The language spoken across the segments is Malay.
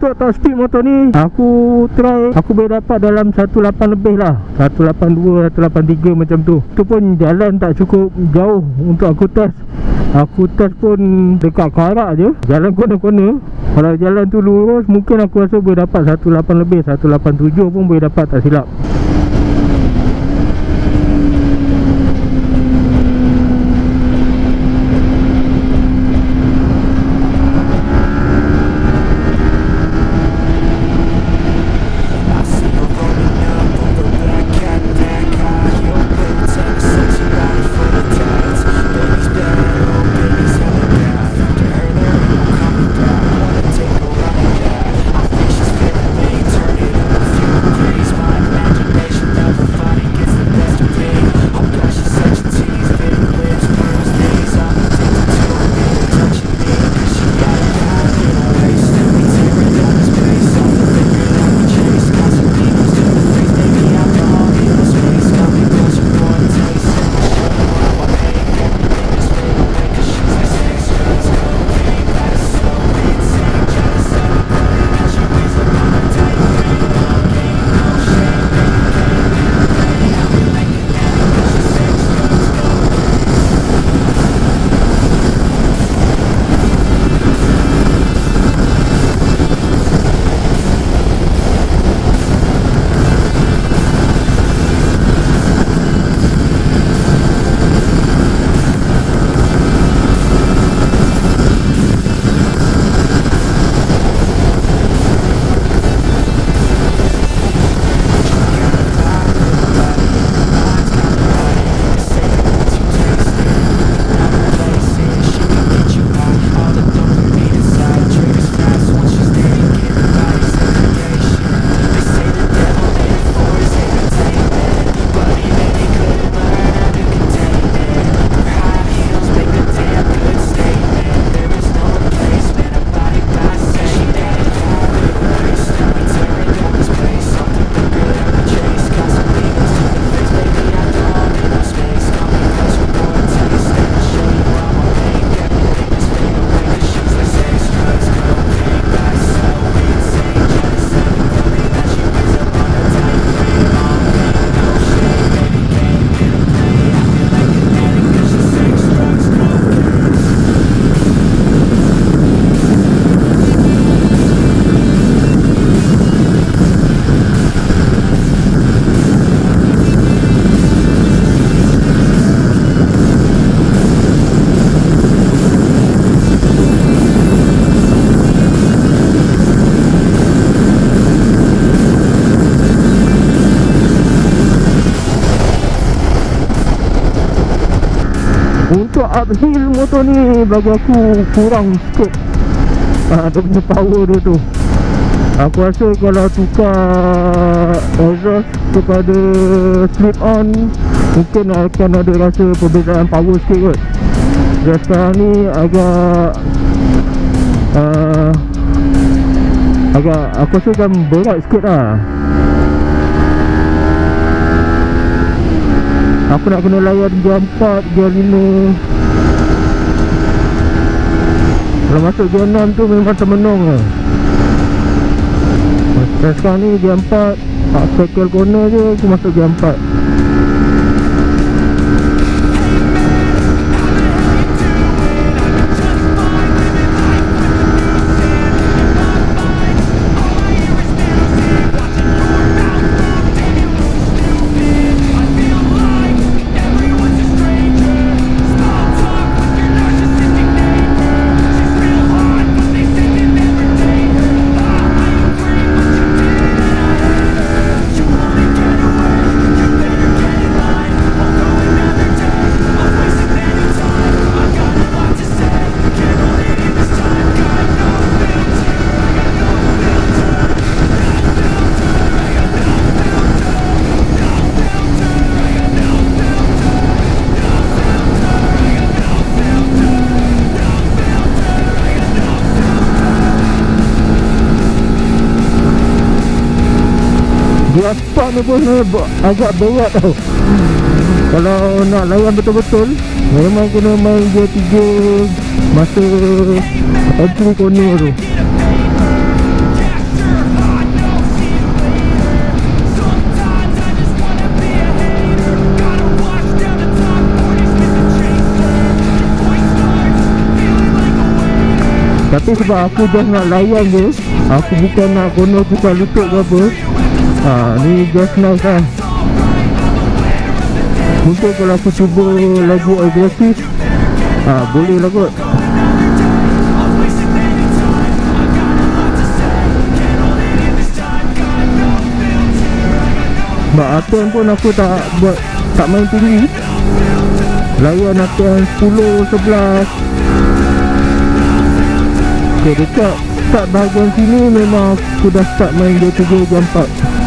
untuk top speed motor ni Aku try Aku boleh dapat dalam 18 lebih lah. 182, 183 macam tu. Tu pun jalan tak cukup jauh untuk aku test. Aku test pun dekat karak je. Jalan kona-kona. Kalau jalan tu lurus Mungkin aku rasa boleh dapat 18 lebih 187 pun boleh dapat tak silap Untuk uphill motor ni bagi aku kurang sikit. Ah, Dia punya power dia tu. Aku rasa kalau tukar exhaust kepada slip on Mungkin akan ada rasa perbezaan power sikit kot. Dan sekarang ni agak uh, Agak aku rasa kan berat sikit lah Aku nak kena layan gear 4, gear 5 Kalau masuk gear 6 tu memang termenung lah. Sekarang ni gear 4 Tak circle corner je aku masuk gear 4 Rasak ni pun agak berat tau. Kalau nak layan betul-betul Memang kena main dia tiga Masa Entry corner tu. Tapi sebab aku dah nak layan dia Aku bukan nak corner tukar lutut ke apa ha, Ni just nice lah Mungkin kalau aku cuba lagu agresif ha, Boleh lah kot. Sebab atuan pun aku tak buat Tak main tinggi Layan atuan 10, 11 Okay dekat Start bahagian sini memang aku dah start main 23 jam 4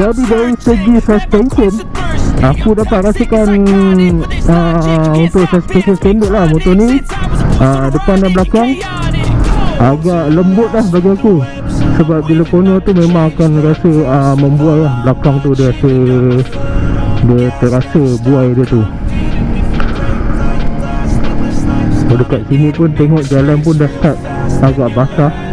Jadi dari segi suspension Aku dapat rasakan uh, Untuk suspension standard lah motor ni. Uh, Depan dan belakang Agak lembut lah bagi aku. Sebab bila kono tu memang akan rasa uh, Membuai lah. Belakang tu dia rasa Dia terasa buai dia tu. Dekat sini pun tengok jalan pun dah start Agak basah